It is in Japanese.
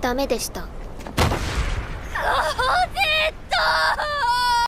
ダメでした。